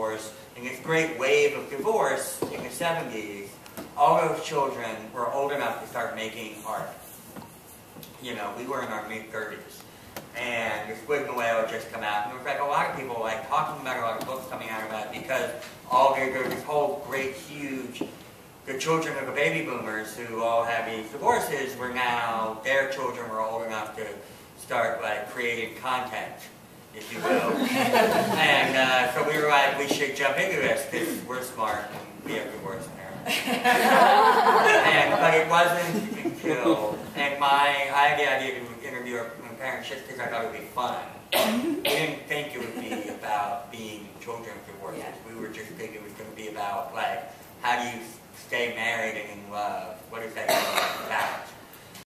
divorce, and this great wave of divorce in the 70s, all those children were old enough to start making art. You know, we were in our mid-30s. And the Whale had just come out, and there was like a lot of people like talking about a lot of books coming out of it because all there, this whole great, huge the children of the baby boomers who all had these divorces were now, their children were old enough to start like creating content, if you will. and uh, so we were like, we should jump into this because we're smart and we have divorce parents. and, but it wasn't until, and my, I had the idea to interview my parents just because I thought it would be fun. we didn't think it would be about being children of divorces. Yeah. We were just thinking it was going to be about like, how do you stay married and in love?